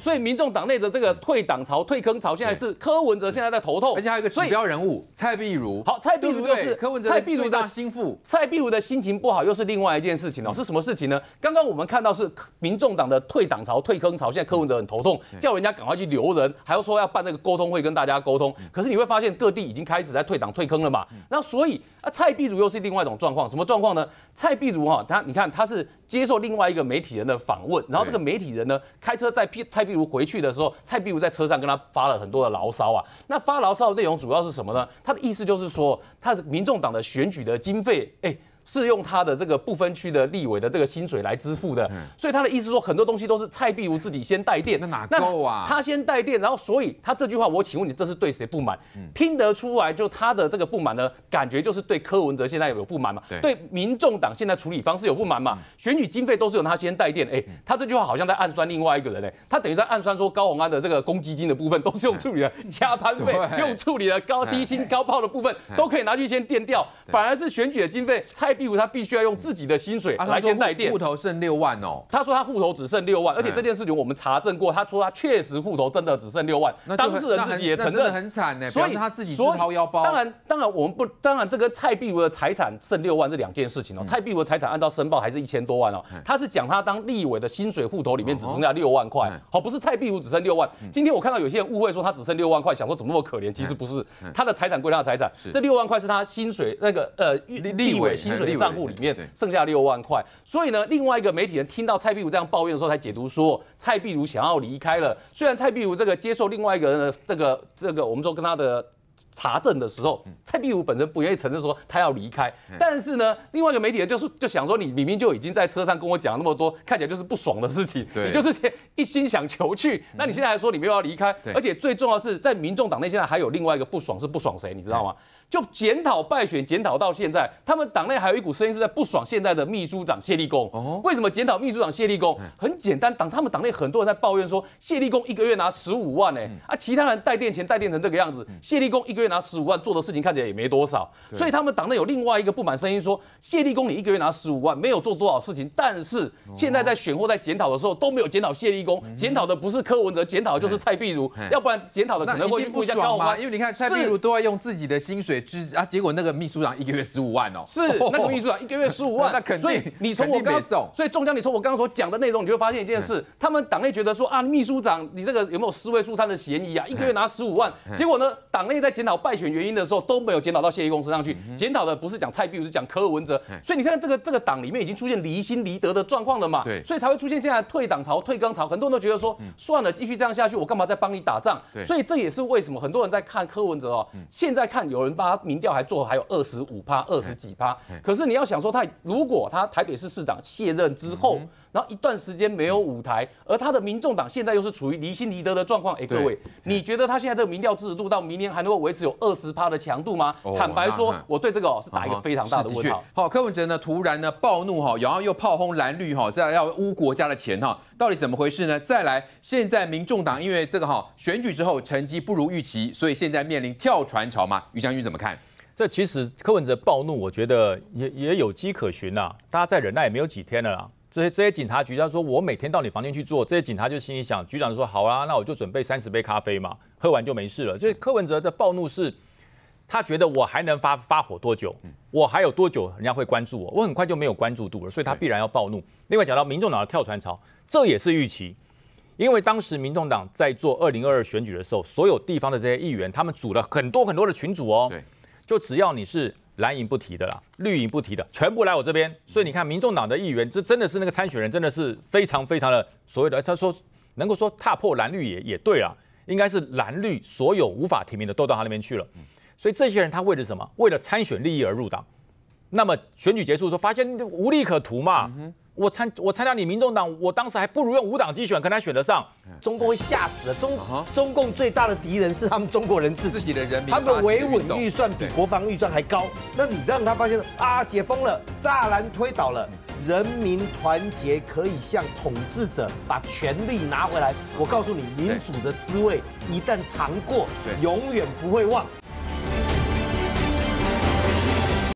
所以民众党内的这个退党潮、退坑潮，现在是柯文哲现在在头痛，而且还有一个指标人物蔡壁如。好，蔡壁如就是柯文哲蔡壁如的心腹，蔡壁如的心情不好，又是另外一件事情哦。是什么事情呢？刚刚我们看到是民众党的退党潮、退坑潮，现在柯文哲很头痛，叫人家赶快去留人，还要说要办那个沟通会跟大家沟通。可是你会发现各地已经开始在退党、退坑了嘛？那所以啊，蔡壁如又是另外一种状况，什么状况呢？蔡壁如哈，他你看他是接受另外一个媒体人的访问，然后这个媒体人呢开车在蔡壁如回去的时候，蔡壁如在车上跟他发了很多的牢骚啊。那发牢骚的内容主要是什么呢？他的意思就是说，他是民众党的选举的经费，哎。是用他的这个不分区的立委的这个薪水来支付的，所以他的意思说很多东西都是蔡壁如自己先带电，那哪够啊？他先带电，然后所以他这句话，我请问你这是对谁不满？听得出来，就他的这个不满呢，感觉就是对柯文哲现在有不满嘛？对，民众党现在处理方式有不满嘛？选举经费都是由他先带电，哎，他这句话好像在暗算另外一个人哎，他等于在暗算说高鸿安的这个公积金的部分都是用处理的加班费，用处理了高低薪高报的部分都可以拿去先垫掉，反而是选举的经费蔡。例如他必须要用自己的薪水来先带电，户头剩六万哦。他说他户头只剩六万，而且这件事情我们查证过，他说他确实户头真的只剩六万。当事人自己也承认很惨呢，所以他自己自掏腰包。当然，当然我们不，当然这个蔡壁如的财产剩六万这两件事情哦。蔡壁如的财产按照申报还是一千多万哦。他是讲他当立委的薪水户头里面只剩下六万块，好，不是蔡壁如只剩六万。今天我看到有些人误会说他只剩六万块，想说怎么那么可怜，其实不是，他的财产归他的财产，这六万块是他薪水那个呃立委薪水的账户里面。剩下六万块，所以呢，另外一个媒体人听到蔡壁如这样抱怨的时候，才解读说蔡壁如想要离开了。虽然蔡壁如这个接受另外一个人的这个这个，我们说跟他的查证的时候，蔡壁如本身不愿意承认说他要离开，但是呢，另外一个媒体人就是就想说，你明明就已经在车上跟我讲那么多，看起来就是不爽的事情，你就是一心想求去，那你现在还说你没有要离开，而且最重要是在民众党内现在还有另外一个不爽是不爽谁，你知道吗？就检讨败选，检讨到现在，他们党内还有一股声音是在不爽现在的秘书长谢立功。哦，为什么检讨秘书长谢立功？很简单，党他们党内很多人在抱怨说，谢立功一个月拿十五万呢，啊，其他人带电钱带电成这个样子，谢立功一个月拿十五万，做的事情看起来也没多少。所以他们党内有另外一个不满声音说，谢立功你一个月拿十五万，没有做多少事情，但是现在在选或在检讨的时候都没有检讨谢立功，检讨的不是柯文哲，检讨的就是蔡碧如，要不然检讨的可能会不下高吗？因为你看蔡碧如都要用自己的薪水支。啊！结果那个秘书长一个月十五万哦，是那个秘书长一个月十五万，那肯定。所以你从我刚，所以中江，你从我刚刚所讲的内容，你就会发现一件事：他们党内觉得说啊，秘书长你这个有没有四位数餐的嫌疑啊？一个月拿十五万，结果呢，党内在检讨败选原因的时候都没有检讨到谢立功身上去，检讨的不是讲蔡壁如，是讲柯文哲。所以你看这个这个党里面已经出现离心离德的状况了嘛？对，所以才会出现现在退党潮、退纲潮，很多人都觉得说，算了，继续这样下去，我干嘛再帮你打仗？所以这也是为什么很多人在看柯文哲哦，现在看有人把他民调还做。还有二十五趴、二十几趴，可是你要想说，他如果他台北市市长卸任之后，然后一段时间没有舞台，而他的民众党现在又是处于离心离德的状况，哎，各位，你觉得他现在这个民调支持度到明年还能够维持有二十趴的强度吗？坦白说，我对这个是打一个非常大的问号。好，柯文哲呢突然呢暴怒哈，然后又炮轰蓝绿哈，再要污国家的钱哈，到底怎么回事呢？再来，现在民众党因为这个哈选举之后成绩不如预期，所以现在面临跳船潮嘛？于将军怎么看？这其实柯文哲暴怒，我觉得也也有迹可循呐。大家再忍耐也没有几天了啦。这些这些警察局，他说我每天到你房间去做，这些警察就心里想，局长说好啊，那我就准备三十杯咖啡嘛，喝完就没事了。所以柯文哲的暴怒是，他觉得我还能发发火多久？我还有多久人家会关注我？我很快就没有关注度了，所以他必然要暴怒。另外讲到民众党的跳船潮，这也是预期，因为当时民众党在做二零二二选举的时候，所有地方的这些议员，他们组了很多很多的群组哦。就只要你是蓝营不提的啦，绿营不提的，全部来我这边。所以你看，民众党的议员，这真的是那个参选人，真的是非常非常的所谓的，他说能够说踏破蓝绿也也对啊，应该是蓝绿所有无法提名的都到他那边去了。所以这些人他为了什么？为了参选利益而入党。那么选举结束的时候，发现无利可图嘛。我参我参加你民众党，我当时还不如用无党机选，可能选得上。中共会吓死的。中中共最大的敌人是他们中国人自己，自己的人民。他们维稳预算比国防预算还高。那你让他发现啊，解封了，栅栏推倒了，人民团结可以向统治者把权力拿回来。我告诉你，民主的滋味一旦尝过，永远不会忘。